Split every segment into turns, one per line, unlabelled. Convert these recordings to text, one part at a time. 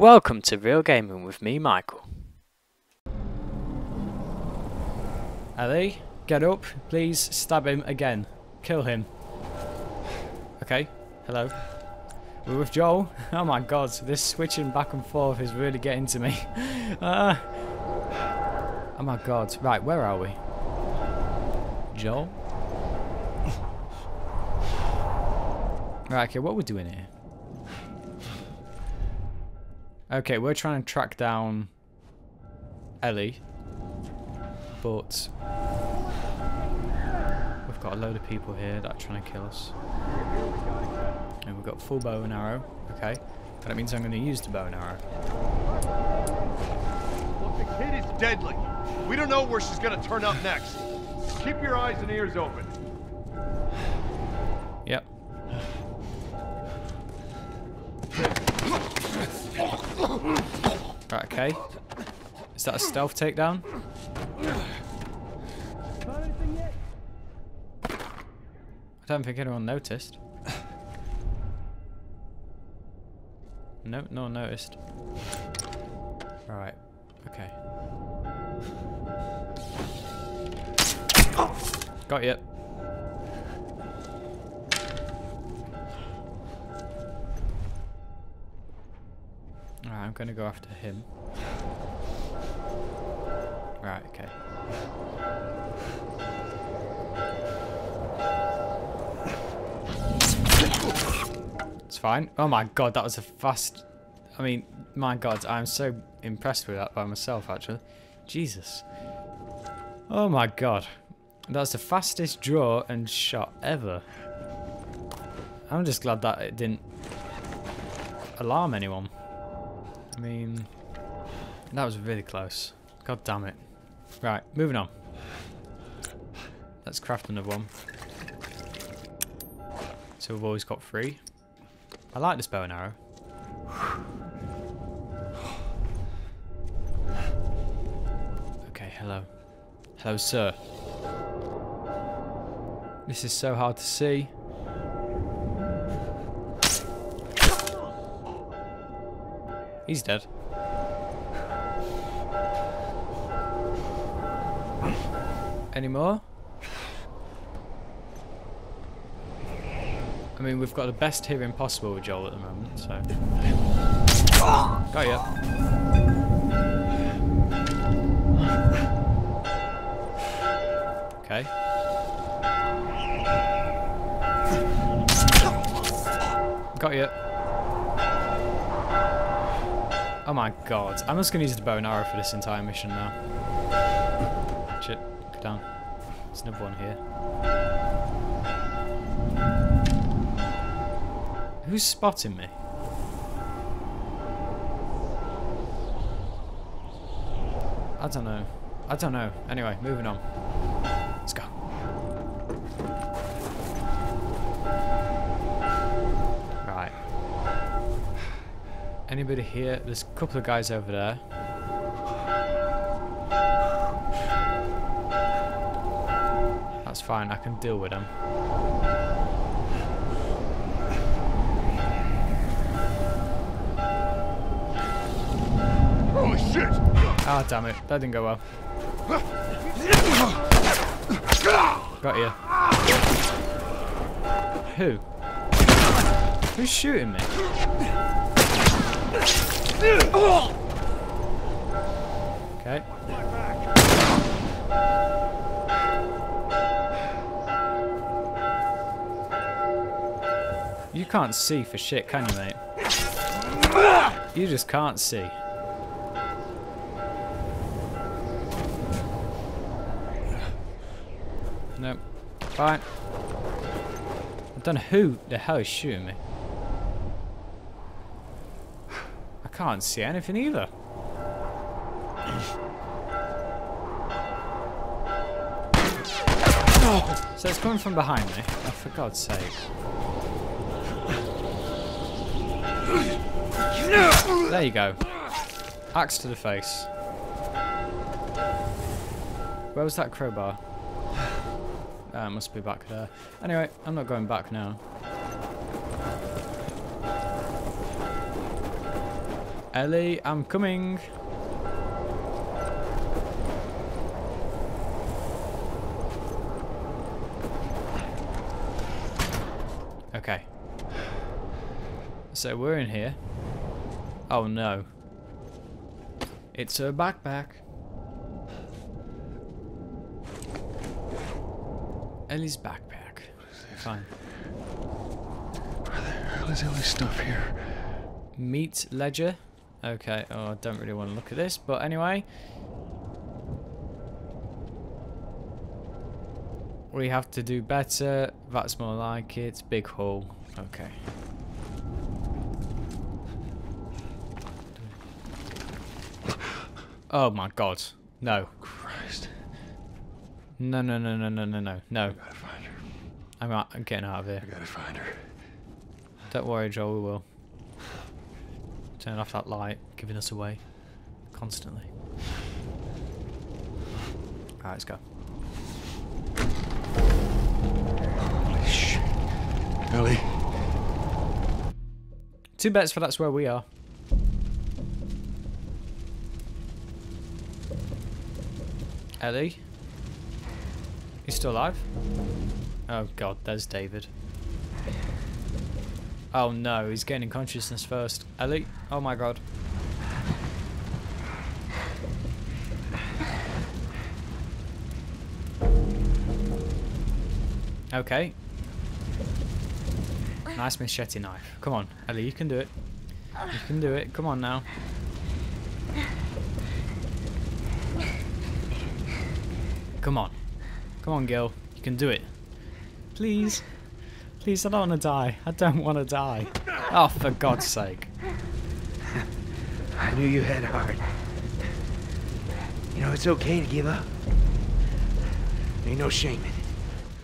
Welcome to Real Gaming with me, Michael.
Ellie, get up. Please stab him again. Kill him. Okay. Hello. We're with Joel. Oh my god, this switching back and forth is really getting to me. Uh, oh my god. Right, where are we? Joel? Right, okay, what are we doing here? Okay, we're trying to track down Ellie. But we've got a load of people here that are trying to kill us. And we've got full bow and arrow. Okay. That means I'm going to use the bow and arrow.
Look, the kid is deadly. We don't know where she's gonna turn up next. Keep your eyes and ears open.
Right, okay. Is that a stealth takedown? I don't think anyone noticed. No, no one noticed. Right, okay. Got you. I'm gonna go after him. Right, okay. It's fine. Oh my god, that was a fast... I mean, my god, I'm so impressed with that by myself, actually. Jesus. Oh my god. That's the fastest draw and shot ever. I'm just glad that it didn't alarm anyone. I mean, that was really close. God damn it. Right, moving on. Let's craft another one. So we've always got three. I like this bow and arrow. Okay, hello. Hello, sir. This is so hard to see. He's dead. Any more? I mean, we've got the best hearing possible with Joel at the moment, so... Got ya. Okay. Got you. Oh my god. I'm just going to use the bow and arrow for this entire mission now. Shit. Go down. There's another one here. Who's spotting me? I don't know. I don't know. Anyway, moving on. Anybody here? There's a couple of guys over there. That's fine, I can deal with them.
Holy shit!
Ah, damn it. That didn't go well. Got you. Who? Who's shooting me? Okay. You can't see for shit, can you, mate? You just can't see. Nope. Fine. I don't know who the hell is shooting me. I can't see anything either. So it's coming from behind me. Oh, for God's sake. There you go. Axe to the face. Where was that crowbar? Ah, it must be back there. Anyway, I'm not going back now. Ellie, I'm coming. Okay. So we're in here. Oh no. It's a backpack. Ellie's backpack. Fine.
The hell is Ellie's stuff here?
Meat ledger. Okay, oh, I don't really want to look at this, but anyway. We have to do better. That's more like it. Big hole. Okay. Oh my god. No.
Christ.
No, no, no, no, no, no, no. No.
I gotta find her.
I'm, out, I'm getting out of here.
I gotta find her.
Don't worry, Joel, we will. Turn off that light, giving us away. Constantly. Alright, let's go.
Holy shit. Ellie.
Two bets for that's where we are. Ellie? You still alive? Oh god, there's David. Oh no, he's gaining consciousness first. Ellie? Oh my god. Okay. Nice machete knife. Come on, Ellie, you can do it. You can do it. Come on now. Come on. Come on, Gil. You can do it. Please. Please, I don't want to die. I don't want to die. Oh, for God's sake.
I knew you had heart. You know, it's okay to give up. Ain't no shame in it.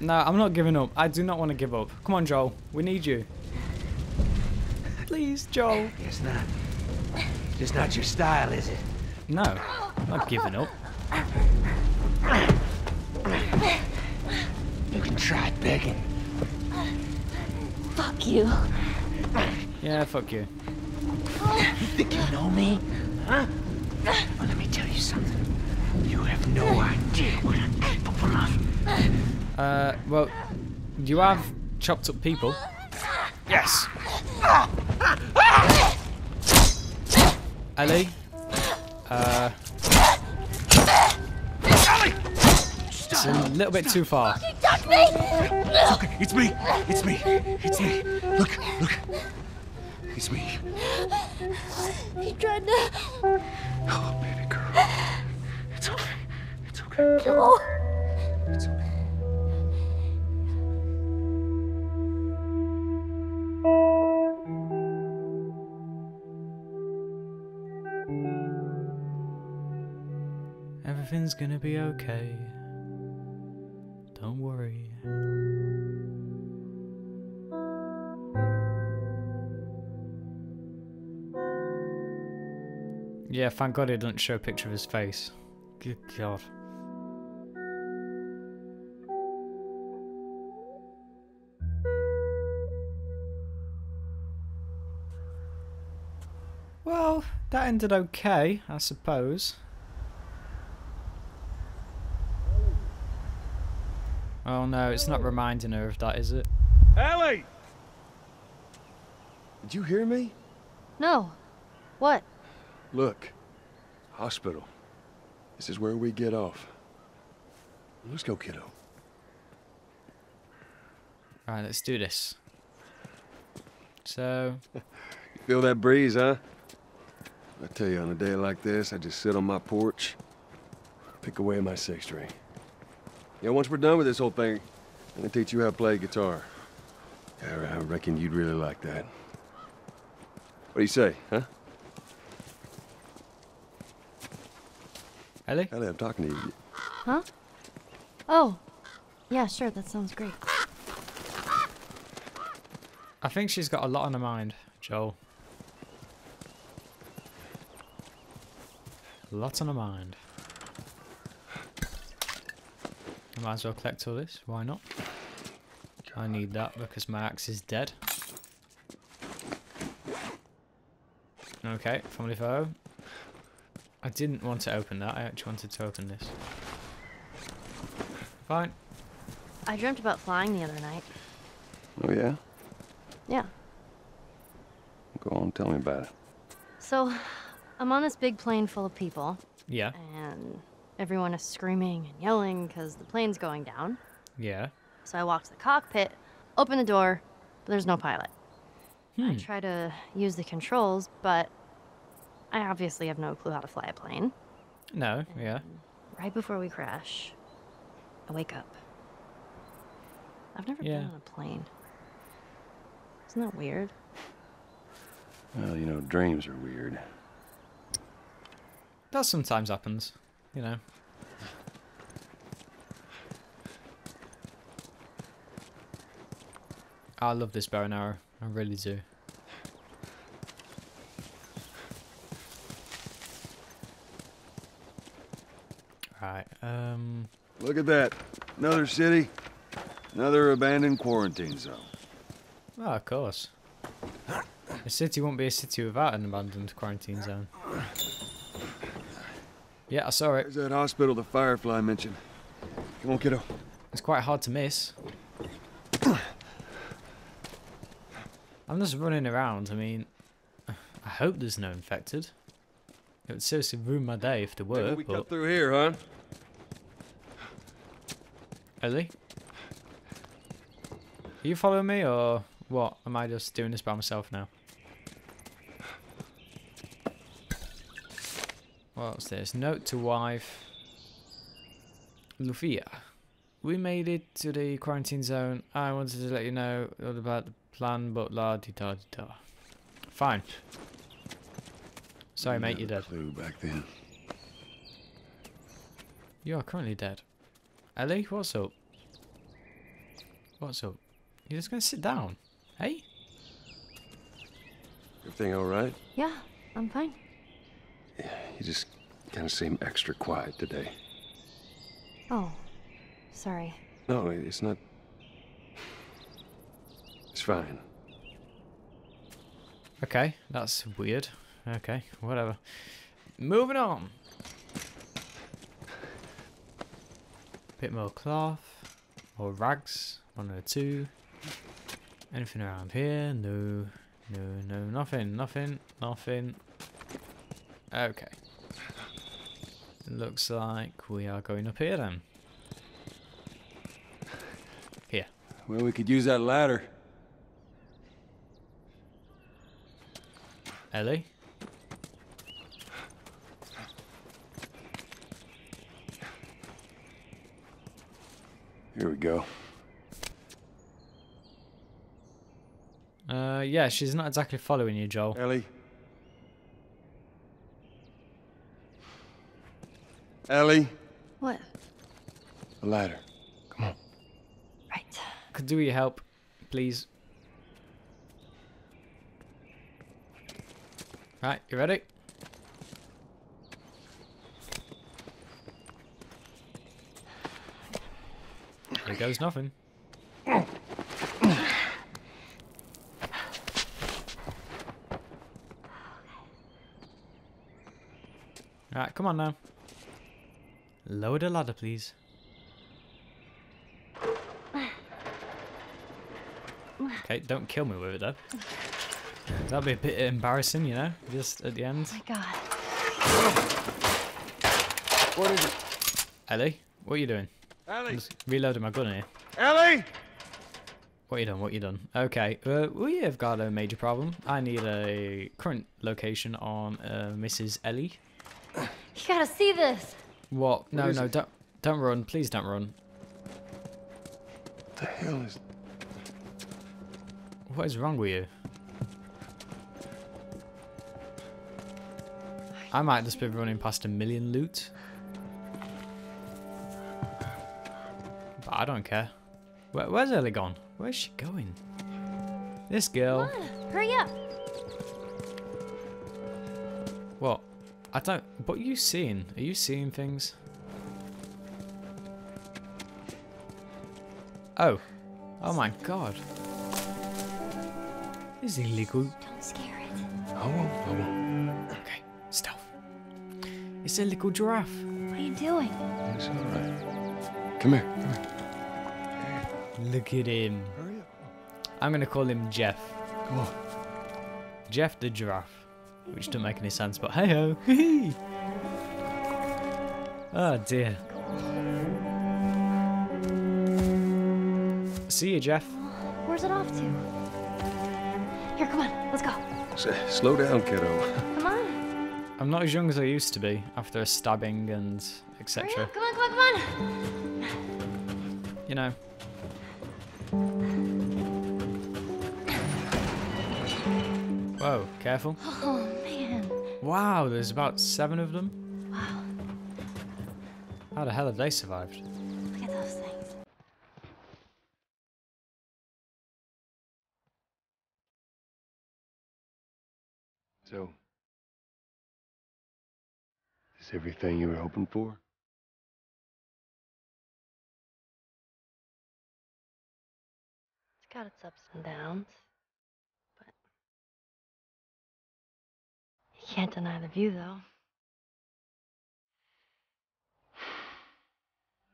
No, I'm not giving up. I do not want to give up. Come on, Joel. We need you. Please, Joel.
It's not. Just not your style, is it?
No, I'm not giving up.
You can try begging.
Fuck you.
Yeah, fuck you.
You think you know me? Huh? Well, let me tell you something. You have no idea what I'm capable of.
Uh, well, you have chopped up people. Yes. Ellie. Uh. Ellie! It's a little bit too far.
Touch me!
Okay, it's me. It's me. It's me. Look, look. It's me.
He tried to.
Oh, baby girl. It's okay. It's okay.
Joel.
It's okay.
Everything's gonna be okay. Don't worry. Yeah, thank God it doesn't show a picture of his face. Good God. Well, that ended okay, I suppose. Oh no, it's not reminding her of that, is it?
Ellie!
Did you hear me?
No. What?
Look. Hospital. This is where we get off. Let's go, kiddo.
Alright, let's do this. So,
Feel that breeze, huh? I tell you, on a day like this, I just sit on my porch, pick away my six string. Yeah, once we're done with this whole thing, I'm gonna teach you how to play guitar. Yeah, I reckon you'd really like that. What do you say, huh?
Ellie?
Ellie, I'm talking to you.
Huh? Oh. Yeah, sure, that sounds great.
I think she's got a lot on her mind, Joel. Lots on her mind. I might as well collect all this, why not? I need that because my axe is dead. Okay, family photo. I didn't want to open that. I actually wanted to open this. Fine.
I dreamt about flying the other night.
Oh, yeah?
Yeah.
Go on, tell me about it.
So, I'm on this big plane full of people,
Yeah.
And everyone is screaming and yelling because the plane's going down.
Yeah.
So I walk to the cockpit, open the door, but there's no pilot.
Hmm.
I try to use the controls, but I obviously have no clue how to fly a plane.
No. Yeah.
Right before we crash, I wake up. I've never
Yeah.
been on a plane. Isn't that weird?
Well, you know, dreams are weird.
That sometimes happens. You know. I love this bow and arrow. I really do. Right. Um.
Look at that. Another city. Another abandoned quarantine zone.
Oh, of course. A city won't be a city without an abandoned quarantine zone. Yeah, I saw it.
There's that hospital the Firefly mentioned. Come on, kiddo.
It's quite hard to miss. I'm just running around. I mean, I hope there's no infected. It would seriously ruin my day if there
Maybe
were,
we
but...
cut through here, huh?
Ellie? Are you following me, or what? Am I just doing this by myself now? What's this? Note to wife. Lufia. We made it to the quarantine zone. I wanted to let you know all about the plan, but la di da di da. Fine. Sorry, mate, you're dead.
Clue back then.
You are currently dead. Ellie, what's up? What's up? You're just gonna sit down? Hey?
Everything all right?
Yeah, I'm fine.
You just kind of seem extra quiet today.
Oh, sorry.
No, it's not. It's fine.
Okay, that's weird. Okay, whatever. Moving on. Bit more cloth. Or rags. One or two. Anything around here? No. No, no, nothing, nothing, nothing. Okay. Looks like we are going up here then. Here.
Well, we could use that ladder.
Ellie?
Here we go.
Uh, yeah, she's not exactly following you, Joel.
Ellie. Ellie.
What?
The ladder. Come on.
Right.
Could do you your help, please. Right, you ready? There goes nothing. Right, come on now. Lower the ladder, please. Okay, don't kill me with it though. That'd be a bit embarrassing, you know, just at the end.
My God.
What is it?
Ellie, what are you doing? I'm
Ellie.
just reloading my gun here.
Ellie.
What you done? What you done? Okay, uh, we have got a major problem. I need a current location on uh, Mrs. Ellie.
You gotta see this.
What? No,
is
no,
it?
don't, don't run. Please don't run.
What the hell is?
What is wrong with you? I might just be running past a million loot. But I don't care. Where, where's Ellie gone? Where's she going? This girl.
Come on, hurry up.
I don't. What are you seeing? Are you seeing things? Oh. Oh my god. This is illegal.
Don't scare it.
I won't. I won't. Okay, stealth.
It's a little giraffe.
What are you doing?
It's all right. Come here. Come here.
Look at him.
Hurry up.
I'm gonna call him Jeff.
Come on.
Jeff the giraffe. Which doesn't make any sense, but hey ho. oh dear. See you, Jeff.
Where's it off to? Here, come on, let's go.
S- slow down, kiddo.
Come on.
I'm not as young as I used to be after a stabbing and
Hurry
etc.
up. Come on, come on, come on.
You know. Whoa, careful.
Oh, man.
Wow, there's about seven of them.
Wow.
How the hell have they survived?
Look at those things.
So, is everything you were hoping for?
It's got its ups and downs, can't deny the view, though.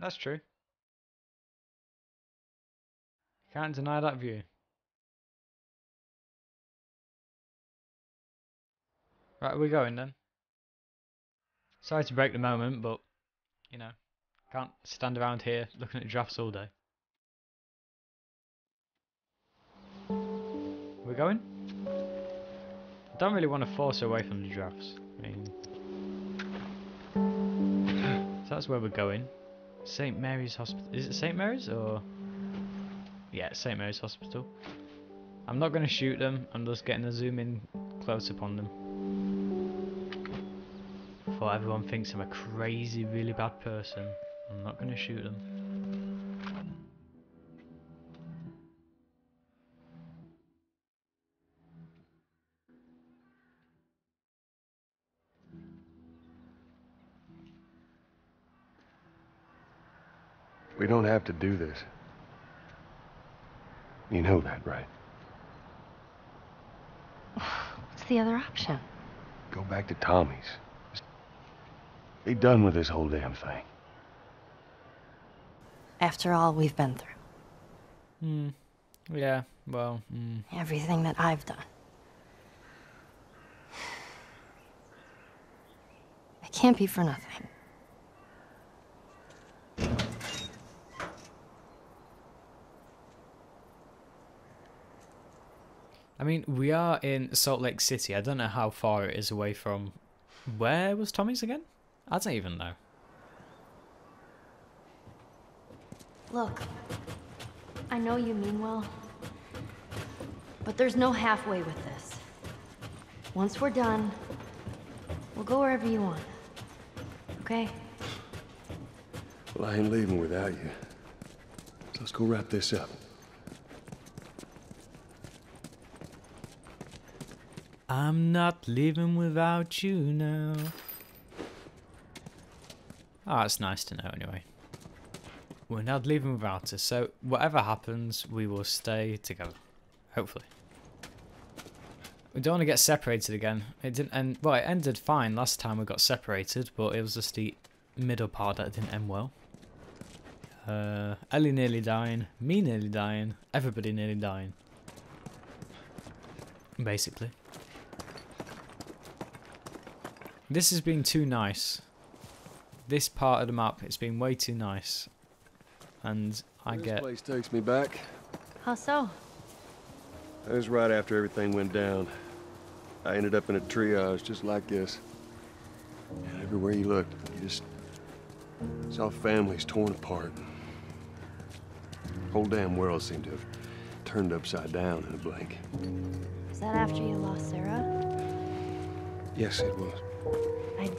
That's true. Can't deny that view. Right, we're going then. Sorry to break the moment, but you know, can't stand around here looking at giraffes all day. We're going? I don't really want to force away from the giraffes. I mean, so that's where we're going. St Mary's Hospital. Is it St Mary's or? Yeah, St Mary's Hospital. I'm not going to shoot them. I'm just getting a zoom in close upon them. Before everyone thinks I'm a crazy, really bad person, I'm not going to shoot them.
We don't have to do this. You know that, right?
What's the other option?
Go back to Tommy's. Just be done with this whole damn thing.
After all we've been through,
Hmm. Yeah. Well. Hmm.
everything that I've done. It can't be for nothing.
I mean, we are in Salt Lake City. I don't know how far it is away from. Where was Tommy's again? I don't even know.
Look, I know you mean well, but there's no halfway with this. Once we're done, we'll go wherever you want. Okay?
Well, I ain't leaving without you. So let's go wrap this up.
I'm not leaving without you now. Ah, it's nice to know anyway. We're not leaving without us, so whatever happens, we will stay together. Hopefully. We don't want to get separated again. It didn't end, well, it ended fine last time we got separated, but it was just the middle part that didn't end well. Uh, Ellie nearly dying, me nearly dying, everybody nearly dying. Basically. This has been too nice. This part of the map, it's been way too nice. And I
this
get...
place takes me back.
How so?
It was right after everything went down. I ended up in a triage just like this. And everywhere you looked, you just saw families torn apart. Whole damn world seemed to have turned upside down in a blink.
Is that after you lost Sarah?
Yes, it was.
I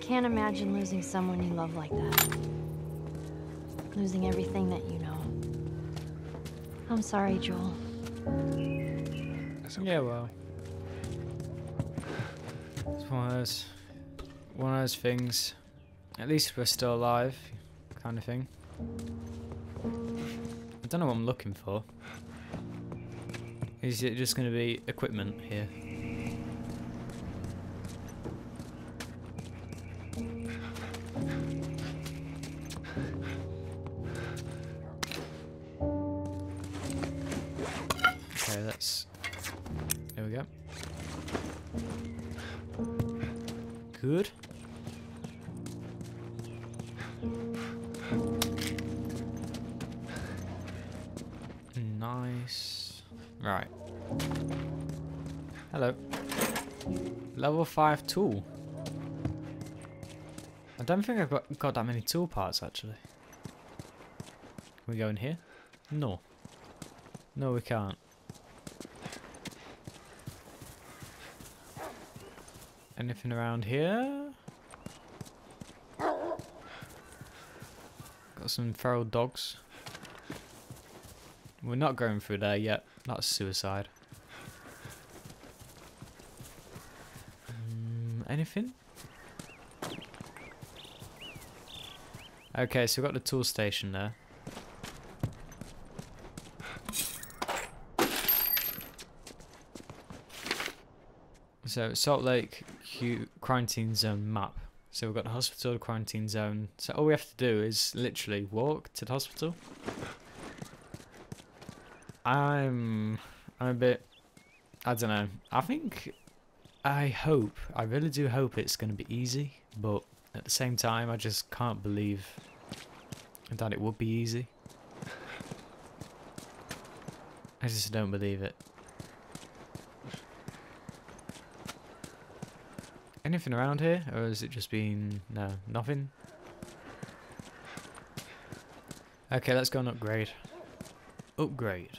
can't imagine losing someone you love like that. Losing everything that you know. I'm sorry, Joel.
Okay.
Yeah, well. It's one of those... One of those things. At least we're still alive, kind of thing. I don't know what I'm looking for. Is it just going to be equipment here? Could. Nice. Right. Hello. Level 5 tool. I don't think I've got, got that many tool parts actually. Can we go in here? No. No, we can't. Anything around here? Got some feral dogs. We're not going through there yet. That's suicide. Um, anything? Okay, so we've got the tool station there. So Salt Lake Quarantine zone map. So we've got the hospital quarantine zone. So all we have to do is literally walk to the hospital. I'm I'm a bit I don't know. I think I hope I really do hope it's going to be easy, but at the same time I just can't believe that it would be easy. I just don't believe it. Anything around here, or has it just been no nothing? Okay, let's go and upgrade. Upgrade.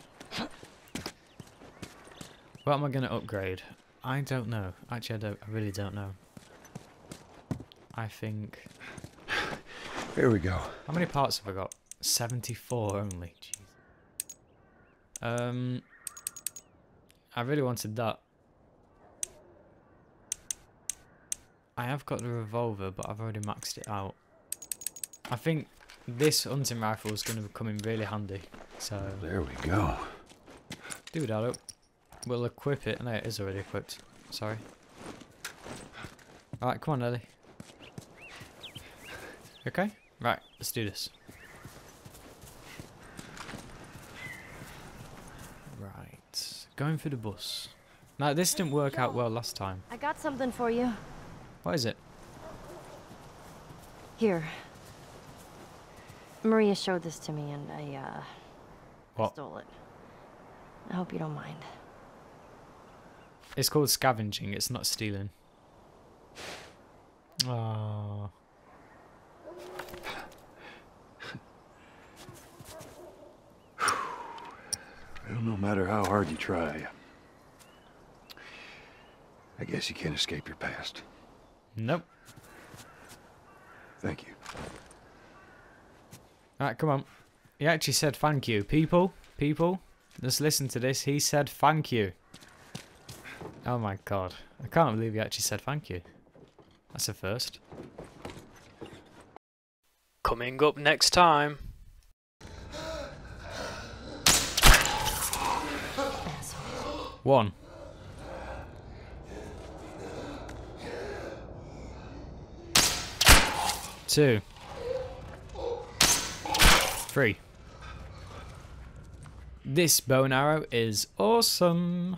What am I gonna upgrade? I don't know. Actually, I don't. I really don't know. I think.
Here we go.
How many parts have I got? Seventy-four only. Jeez. Um. I really wanted that. I have got the revolver, but I've already maxed it out. I think this hunting rifle is going to come in really handy. So,
There we go.
do that up. We'll equip it. No, it is already equipped. Sorry. Alright, come on, Ellie. Okay? Right, let's do this. Right. Going for the bus. Now, this didn't work out well last time.
I got something for you.
What is it?
Here. Maria showed this to me and I, uh,
What?
stole it. I hope you don't mind.
It's called scavenging, it's not stealing. Oh.
Well, no matter how hard you try, I guess you can't escape your past.
Nope.
Thank you.
Alright, come on. He actually said thank you. People, people, just listen to this. He said thank you. Oh my god. I can't believe he actually said thank you. That's a first.
Coming up next time.
One. Two. Three. This bow and arrow is awesome.